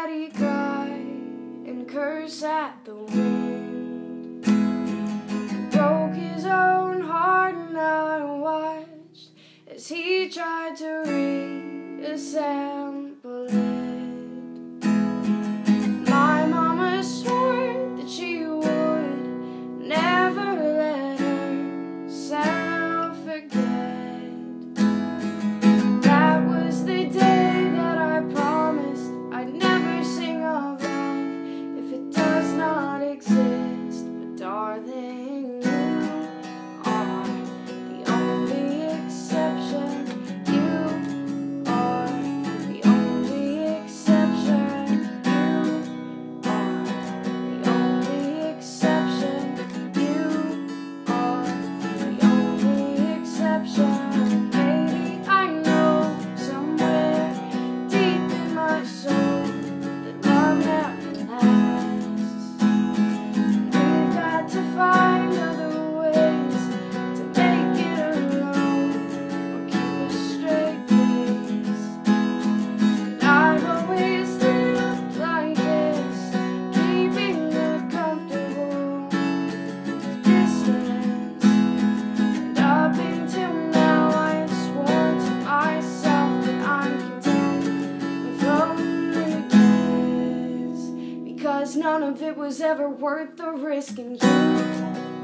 daddy cry and curse at the wind. He broke his own heart and I watched as he tried to reassemble. makes it Cause none of it was ever worth the risk And you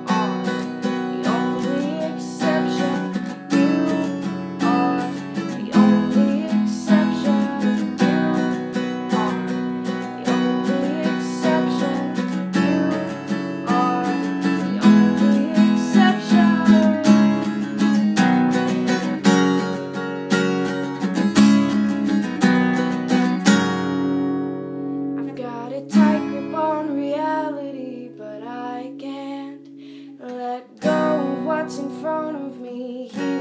are the only exception. You are the only exception. You are the only exception. You are the only exception. I've got it tight in front of me.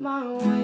my way.